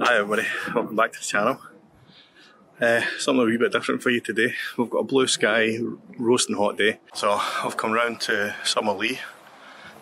Hi everybody, welcome back to the channel. Uh, something a wee bit different for you today. We've got a blue sky, roasting hot day. So I've come round to Summerlee,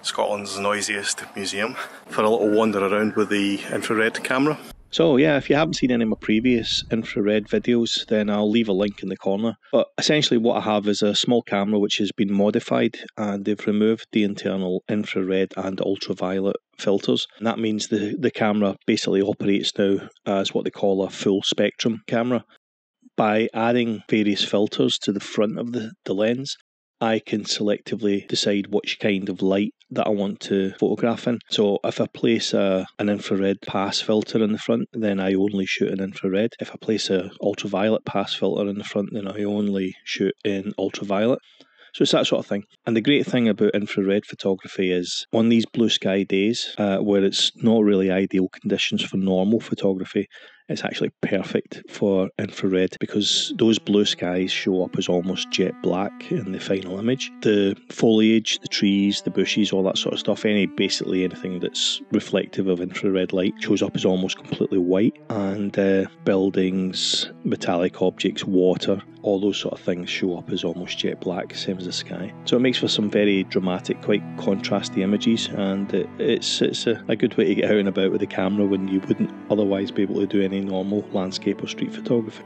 Scotland's noisiest museum, for a little wander around with the infrared camera. So yeah, if you haven't seen any of my previous infrared videos, then I'll leave a link in the corner. But essentially what I have is a small camera which has been modified and they've removed the internal infrared and ultraviolet filters. And that means the, the camera basically operates now as what they call a full spectrum camera. By adding various filters to the front of the, the lens, I can selectively decide which kind of light that I want to photograph in. So if I place a, an infrared pass filter in the front, then I only shoot in infrared. If I place a ultraviolet pass filter in the front, then I only shoot in ultraviolet. So it's that sort of thing. And the great thing about infrared photography is on these blue sky days, uh, where it's not really ideal conditions for normal photography, it's actually perfect for infrared because those blue skies show up as almost jet black in the final image. The foliage, the trees, the bushes, all that sort of stuff, any basically anything that's reflective of infrared light shows up as almost completely white. And uh, buildings, metallic objects, water, all those sort of things show up as almost jet black, same as the sky. So it makes for some very dramatic, quite contrasty images, and it, it's it's a, a good way to get out and about with the camera when you wouldn't otherwise be able to do any normal landscape or street photography.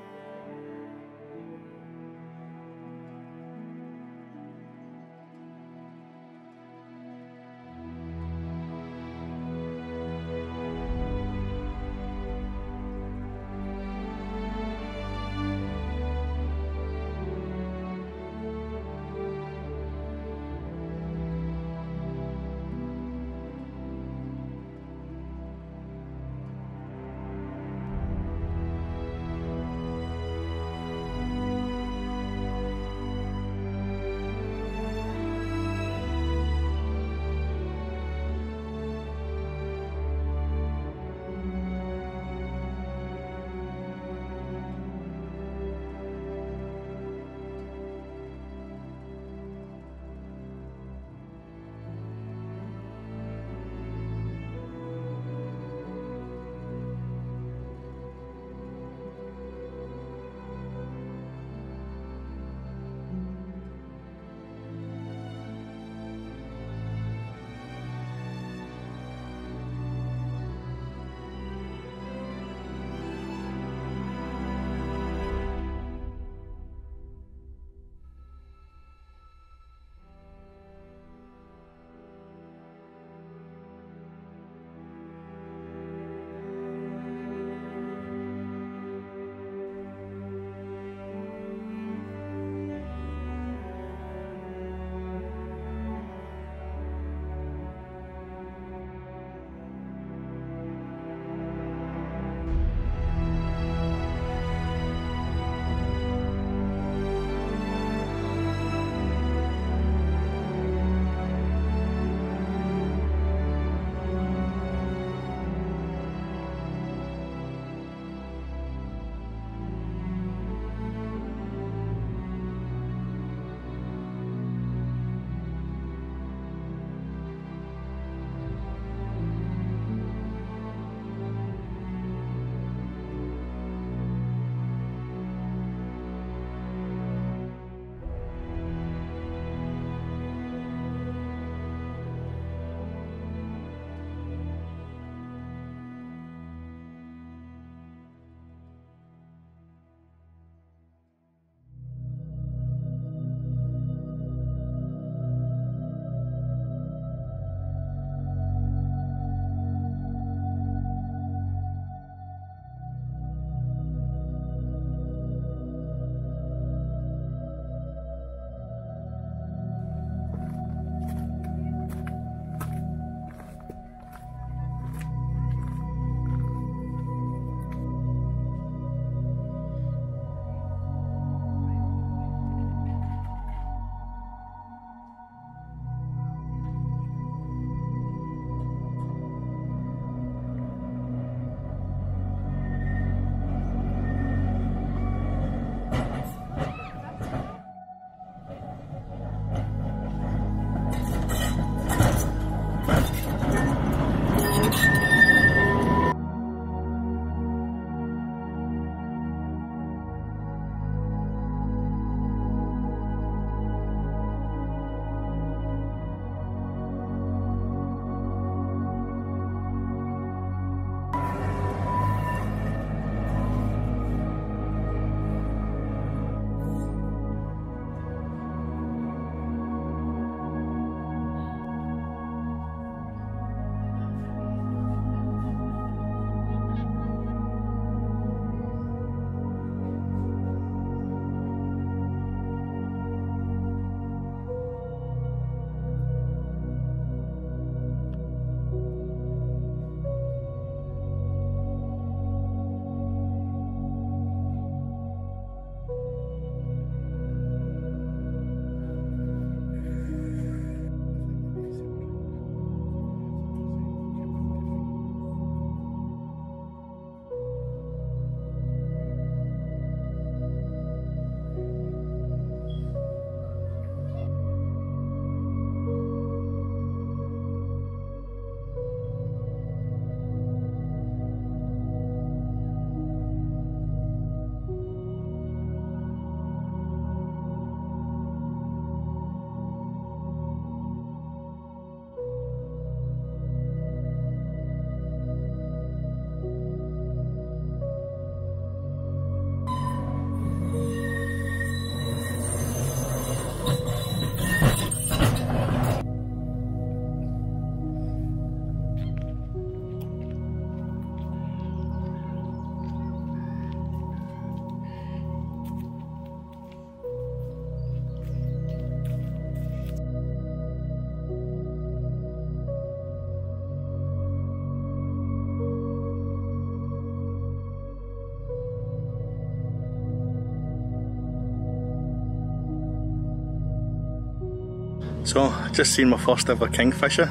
So, just seen my first ever kingfisher,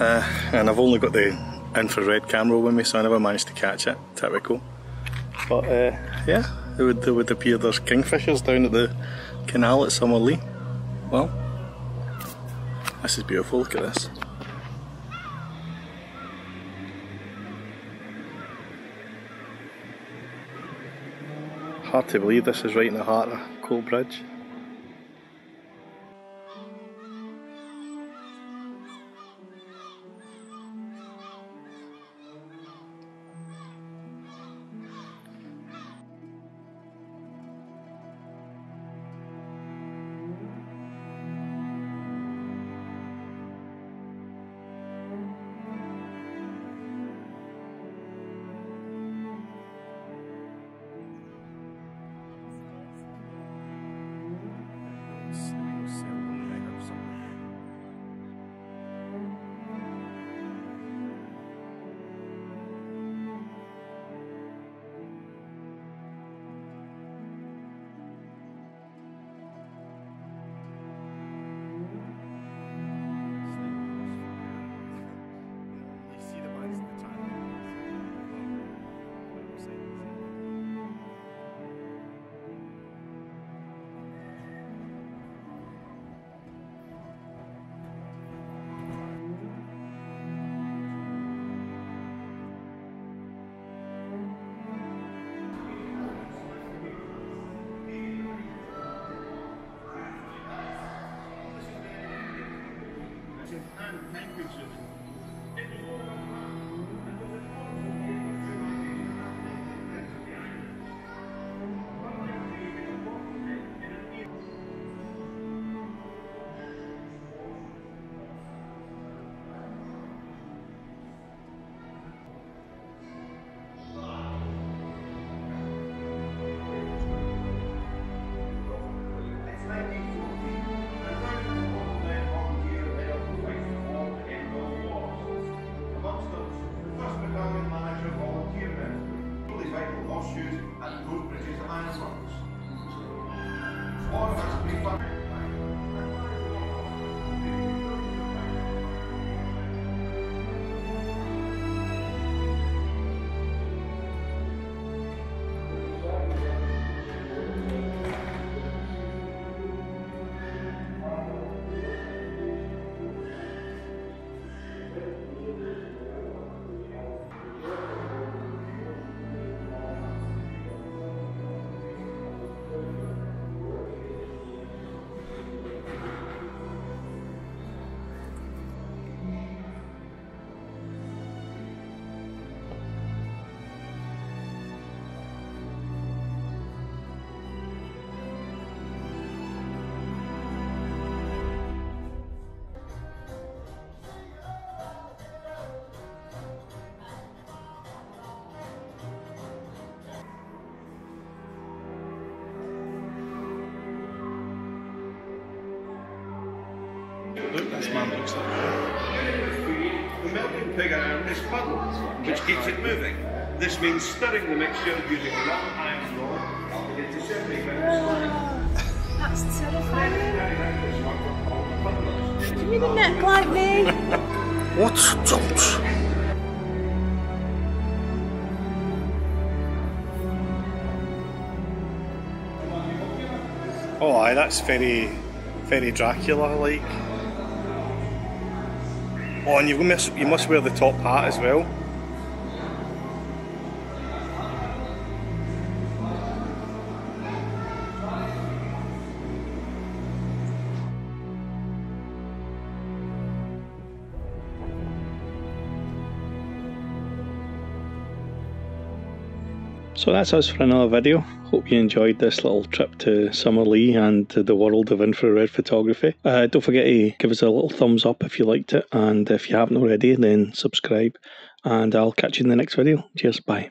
uh, and I've only got the infrared camera with me, so I never managed to catch it. Typical. But uh, yeah, it would, it would appear there's kingfishers down at the canal at Summerlee. Well, this is beautiful. Look at this. Hard to believe this is right in the heart of kind of handkerchief. Coatbridge. Look, this man looks like The melting pig iron is puddled, which keeps it moving. This means stirring the mixture using a long iron rod into separate That's terrifying. Give me the neck like me. What? Don't. Oh, aye, that's very, very Dracula Oh, you must, you must wear the top hat as well. So that's us for another video. Hope you enjoyed this little trip to Summerlee and to the world of infrared photography. Uh, don't forget to give us a little thumbs up if you liked it, and if you haven't already, then subscribe. And I'll catch you in the next video. Cheers, bye.